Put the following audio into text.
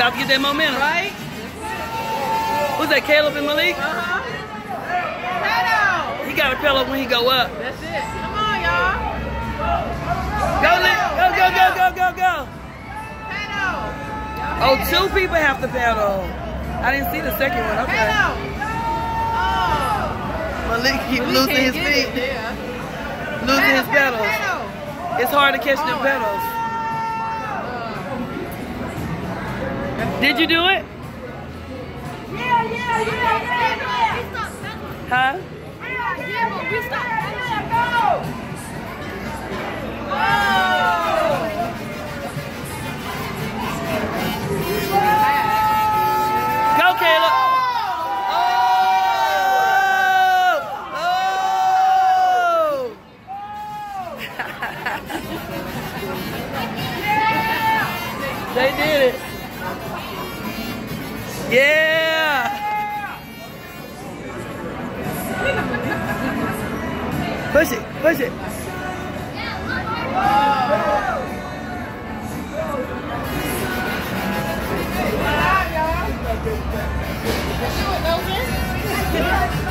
about to get that momentum. Right? Who's that, Caleb and Malik? Uh-huh. He got a pedal when he go up. That's it. Come on, y'all. Go, Go, go, go, go, go, go. Pedal. Oh, two people have to pedal. I didn't see the second one. Okay. Pedal. Oh. Malik keep he losing his feet, it, yeah. losing his Pedal, pedals. pedal. It's hard to catch them Oh. pedals. Did you do it? Yeah, yeah, yeah, yeah, yeah. Huh? Yeah, but we stopped. Go. Go, Caleb. Oh! Oh! they did it. Yeah! push it, push it. Yeah,